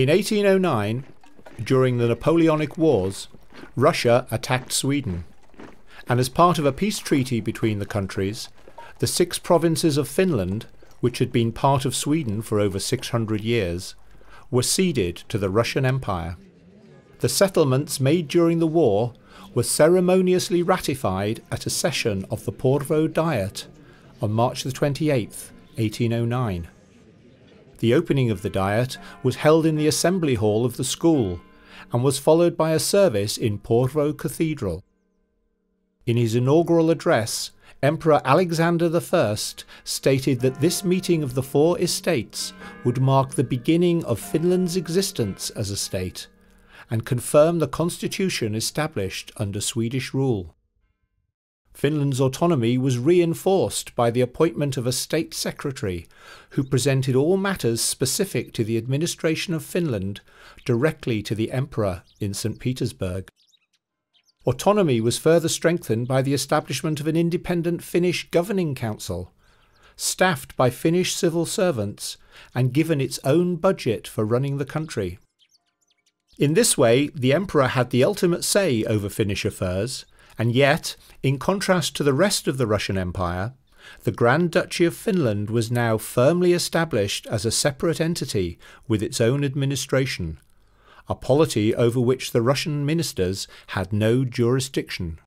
In 1809, during the Napoleonic Wars, Russia attacked Sweden, and as part of a peace treaty between the countries, the six provinces of Finland, which had been part of Sweden for over 600 years, were ceded to the Russian Empire. The settlements made during the war were ceremoniously ratified at a session of the Porvoo Diet on March 28, 1809. The opening of the Diet was held in the assembly hall of the school and was followed by a service in Porvoo Cathedral. In his inaugural address, Emperor Alexander I stated that this meeting of the four estates would mark the beginning of Finland's existence as a state and confirm the constitution established under Swedish rule. Finland's autonomy was reinforced by the appointment of a state secretary who presented all matters specific to the administration of Finland directly to the emperor in St. Petersburg. Autonomy was further strengthened by the establishment of an independent Finnish governing council, staffed by Finnish civil servants and given its own budget for running the country. In this way, the emperor had the ultimate say over Finnish affairs, and yet, in contrast to the rest of the Russian Empire, the Grand Duchy of Finland was now firmly established as a separate entity with its own administration, a polity over which the Russian ministers had no jurisdiction.